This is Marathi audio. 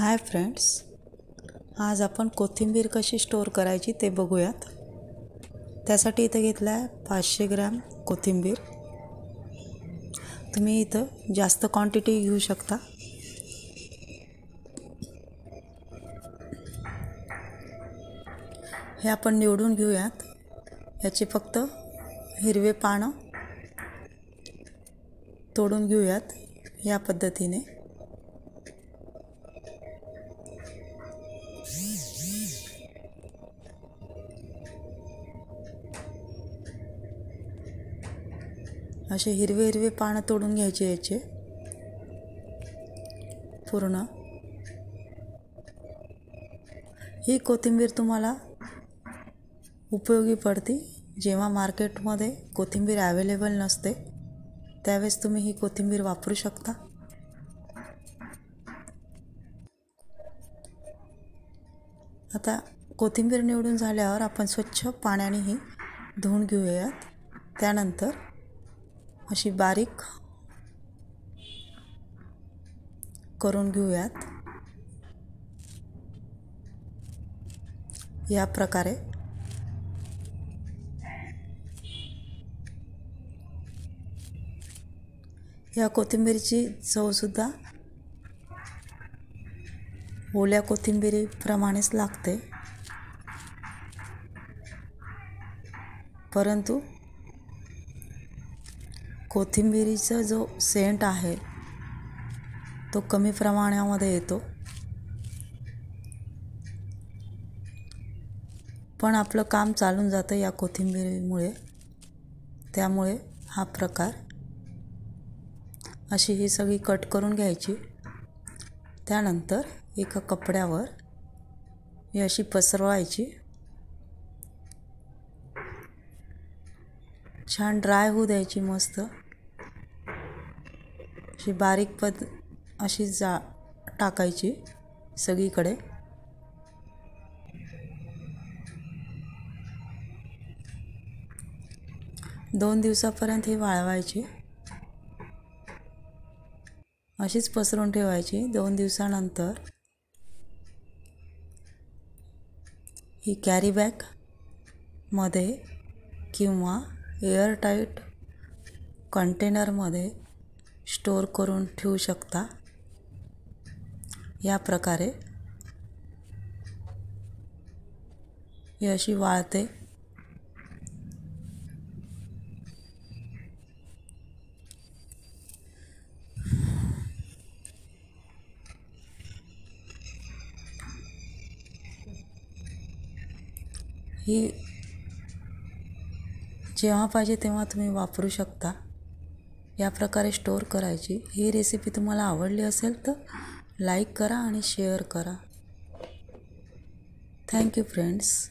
हाय फ्रेंड्स आज आपण कोथिंबीर कशी स्टोअर करायची ते बघूयात. त्यासाठी इथं घेतलं आहे पाचशे ग्रॅम कोथिंबीर. तुम्ही इथं जास्त क्वांटिटी घेऊ शकता. हे आपण निवडून घेऊयात. याचे फक्त हिरवे पानं तोडून घेऊयात या पद्धतीने. असे हिरवे हिरवे पानं तोडून घ्यायचे याचे. पूर्ण. ही कोथिंबीर तुम्हाला उपयोगी पडते. जेव्हा मार्केटमध्ये कोथिंबीर ॲवेलेबल नसते त्यावेळेस तुम्ही ही कोथिंबीर वापरू शकता. आता कोथिंबीर निवडून झाल्यावर आपण स्वच्छ पाण्याने ही धुवून घेऊयात. त्यानंतर अशी बारीक करून घेऊयात. या प्रकारे. या कोथिंबीरीची चवसुद्धा ओल्या कोथिंबिरीप्रमाणेच लागते. परंतु कोथिंबिरीचा जो सेंट आहे तो कमी प्रमाणामध्ये येतो. पण आपलं काम चालून जातं या कोथिंबिरीमुळे. त्यामुळे हा प्रकार. अशी ही सगळी कट करून घ्यायची. त्यानंतर एका कपड्यावर ही अशी पसरवायची. छान ड्राय होऊ द्यायची मस्त. अशी बारीक पद अशी जा टाकायची सगळीकडे. दोन दिवसापर्यंत ही वाळवायची. अशीच पसरून ठेवायची दोन दिवसानंतर. ही कॅरी बॅगमध्ये किंवा एअरटाईट कंटेनरमध्ये स्टोअर करून ठेवू शकता. या प्रकारे ही अशी वाळते. ही जेव्हा पाहिजे तेव्हा तुम्ही वापरू शकता. या प्रकारे स्टोअर करायची. ही रेसिपी तुम्हाला आवडली असेल तर लाईक करा आणि शेअर करा. Thank you friends